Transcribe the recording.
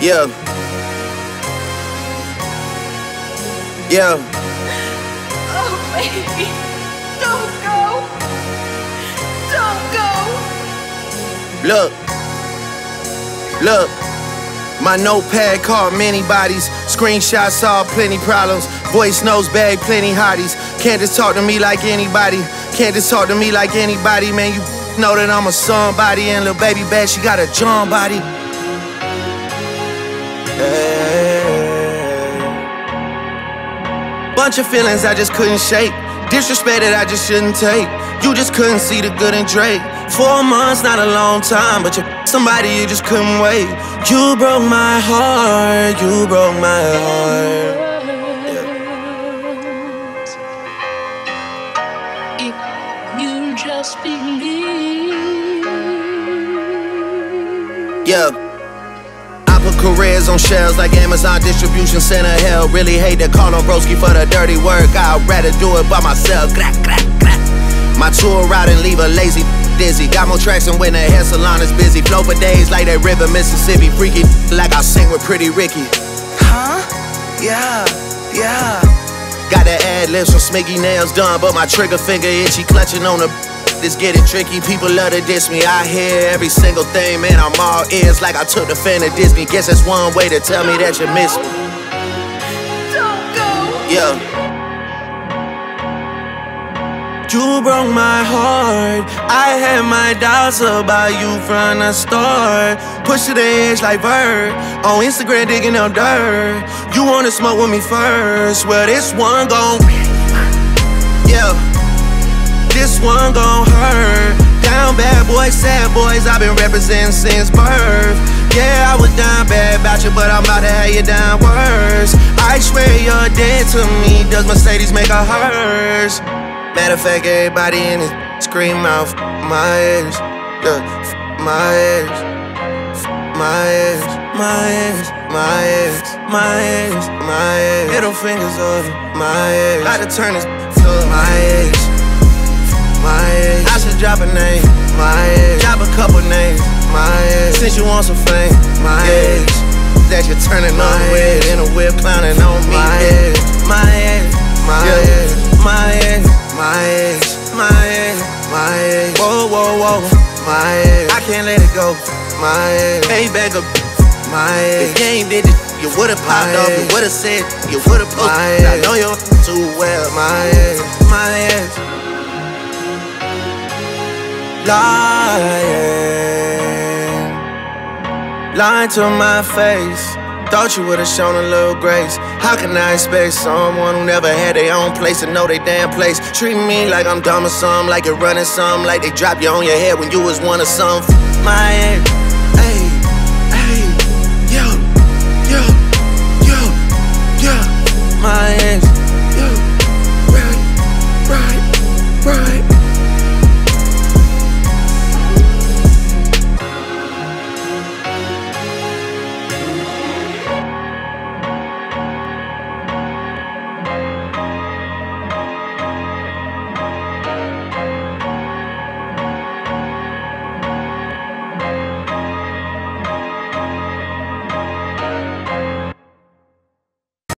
Yeah. Yeah. Oh, baby. Don't go. Don't go. Look. Look. My notepad called many bodies. Screenshots saw plenty problems. Voice notes bag plenty hotties. Can't just talk to me like anybody. Can't just talk to me like anybody, man. You know that I'm a somebody. And little baby bad, she got a John body. Hey. Bunch of feelings I just couldn't shake. Disrespect that I just shouldn't take. You just couldn't see the good in Drake. Four months, not a long time, but you're somebody you just couldn't wait. You broke my heart, you broke my heart. If you just believe. Yeah. Careers on shelves like Amazon distribution center. Hell, really hate to call on Broski for the dirty work. I'd rather do it by myself. Crack, crack, crack. My tour route and leave a lazy dizzy. Got more tracks than when the hair salon is busy. Flow for days like that river, Mississippi. Freaky like I sing with Pretty Ricky. Huh? Yeah, yeah. Got the ad libs from Smiggy nails done, but my trigger finger itchy, clutching on the. It's getting tricky. People love to diss me. I hear every single thing, man. I'm all ears like I took the fan of Disney. Guess that's one way to tell me that you miss me. Don't go. Yeah. You broke my heart. I had my doubts about you from the start. Push to the edge like Bird. On Instagram digging up dirt. You wanna smoke with me first? Well, this one gon' Yeah. This one gon' hurt. Down bad boys, sad boys. I've been representing since birth. Yeah, I was down bad about you, but I'm about to have you down worse. I swear you're dead to me. Does Mercedes make her hers? Matter of fact, everybody in it scream out my ears, yeah, my ears, my ears, my ears, my ears, my ears, my ears. Middle fingers over my ears. Got to turn this to my ears, my ears. I should drop a name, my ears. Drop a couple names, my ears. Since you want some fame, my ears. That you're turning on with in a whip clowning on me, my ears, my ears, my ears, my ears my ex, my my ex. Whoa, whoa, whoa, my ex. I can't let it go, my ex. Ain't back up, my. If you ain't did it, you would've popped off, you would've said, you would've posted. I know you too well, my ex, Lying, lying to my face. Thought you would've shown a little grace. How can I expect someone who never had their own place to know their damn place? Treating me like I'm dumb or something, like you're running something, like they drop you on your head when you was one of some. My ex,